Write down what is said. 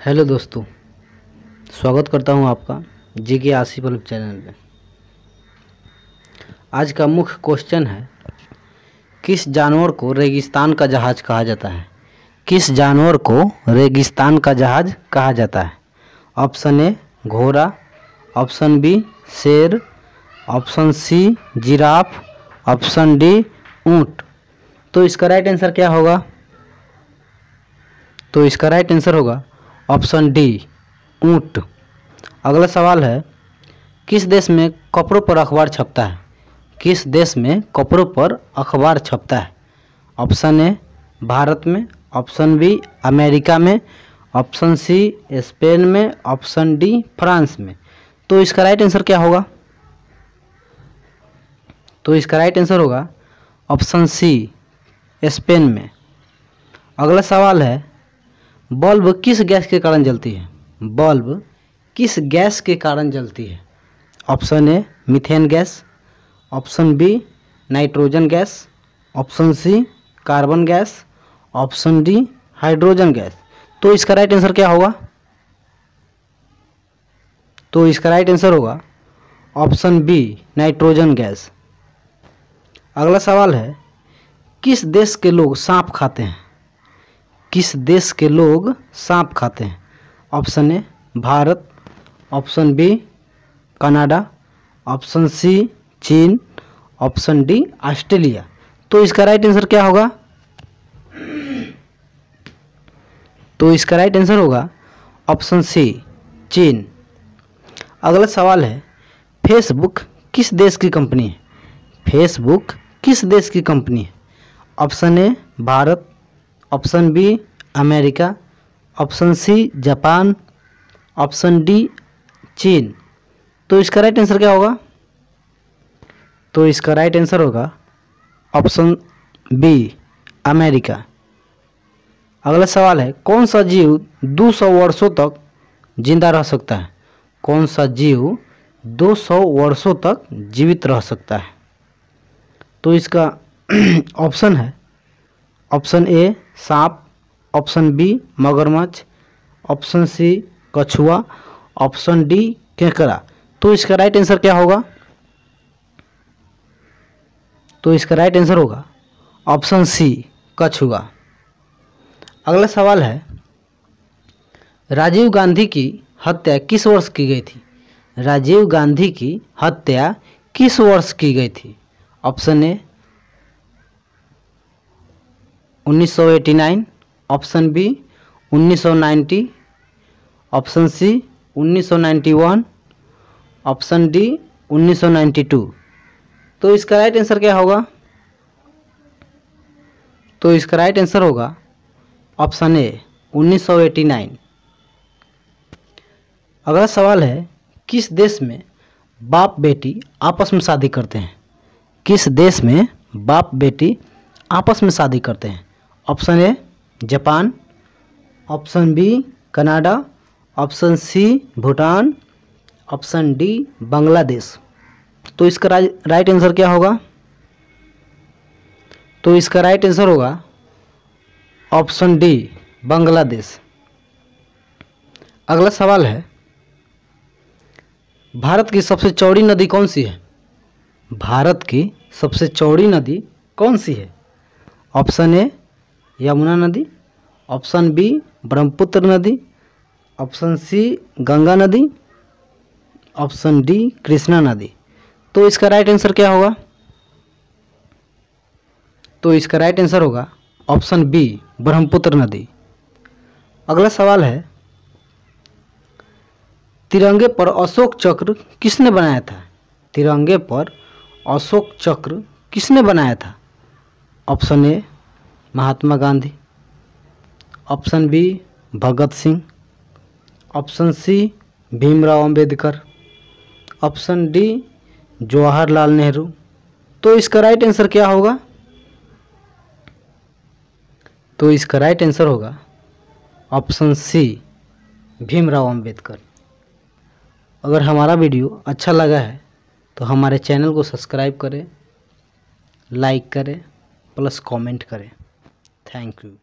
Hello दोस्तों, स्वागत करता हूँ आपका जी के आसिफ अलब चैनल में आज का मुख्य क्वेश्चन है, किस जानवर को रेगिस्तान का जहाज़ कहा जाता है? किस जानवर को रेगिस्तान का जहाज़ कहा जाता है? ऑप्शन ए, घोड़ा, ऑप्शन बी, शेर, option C, giraffe, option D, ऊँट। तो इसका राइट आंसर क्या होगा? तो इसका राइट आंसर होगा ऑप्शन डी, ऊँट। अगला सवाल है, किस देश में कपड़ों पर अखबार छपता है? किस देश में कपड़ों पर अखबार छपता है? ऑप्शन ए, भारत में। ऑप्शन बी, अमेरिका में। ऑप्शन सी, स्पेन में। ऑप्शन डी, फ्रांस में। तो इसका राइट आंसर क्या होगा? तो इसका राइट आंसर होगा, ऑप्शन सी, स्पेन में। अगला सवाल है बल्ब किस गैस के कारण जलती है? बल्ब किस गैस के कारण जलती है? Option A, methane gas, option B, nitrogen gas, option C, carbon gas, option D, hydrogen gas. तो इसका राइट आंसर क्या होगा? तो इसका राइट आंसर होगा ऑप्शन बी, नाइट्रोजन गैस। अगला सवाल है, किस देश के लोग सांप खाते हैं? किस देश के लोग सांप खाते हैं? Option A, Bharat. Option B, Canada. Option C, चीन। Option D, Australia. तो इसका राइट आंसर क्या होगा? तो इसका राइट आंसर होगा ऑप्शन सी, चीन। अगला सवाल है फेसबुक किस देश की कंपनी है? फेसबुक किस देश की कंपनी है? Option A, Bharat. Option B, America. Option C, Japan. Option D, चीन। तो इसका राइट आंसर क्या होगा? तो इसका राइट आंसर होगा ऑप्शन बी, अमेरिका। अगला सवाल है, कौन सा जीव 200 वर्षों तक ज़िंदा रह सकता है? कौन सा जीव 200 वर्षों तक जीवित रह सकता है? तो इसका ऑप्शन है, ऑप्शन ए सांप ऑप्शन बी मगरमच्छ ऑप्शन सी कछुआ ऑप्शन डी केकड़ा तो इसका राइट आंसर क्या होगा? तो इसका राइट आंसर होगा ऑप्शन सी कछुआ। अगला सवाल है, राजीव गांधी की हत्या किस वर्ष की गई थी? राजीव गांधी की हत्या किस वर्ष की गई थी? Option A 1989 option B 1990 option C 1991 option D 1992 तो इसका राइट आंसर क्या होगा? तो इसका राइट आंसर होगा ऑप्शन ए 1989 अगला सवाल है, किस देश में बाप बेटी आपस में शादी करते हैं? किस देश में बाप बेटी आपस में शादी करते हैं? Option A, Japan, option B, Canada, option C, Bhutan, option D, Bangladesh. तो इसका राइट आंसर क्या होगा? तो इसका राइट आंसर होगा ऑप्शन डी, बांग्लादेश। अगला सवाल है, भारत की सबसे चौड़ी नदी कौन सी है? भारत की सबसे चौड़ी नदी कौन सी है? ऑप्शन ए यमुना नदी, ऑप्शन बी ब्रह्मपुत्र नदी, ऑप्शन सी गंगा नदी, ऑप्शन डी कृष्णा नदी। तो इसका राइट आंसर क्या होगा? तो इसका राइट आंसर होगा ऑप्शन बी ब्रह्मपुत्र नदी। अगला सवाल है, तिरंगे पर अशोक चक्र किसने बनाया था? तिरंगे पर अशोक चक्र किसने बनाया था? Option A Mahatma Gandhi. Option B, Bhagat Singh. Option C, Bhimrao Ambedkar. Option D, Jawaharlal Nehru. तो इसका राइट आंसर क्या होगा? तो इसका राइट आंसर होगा ऑप्शन सी भीमराव अंबेडकर। अगर हमारा वीडियो अच्छा लगा है तो हमारे चैनल को सब्सक्राइब करें, लाइक करें, प्लस कमेंट करें। Thank you.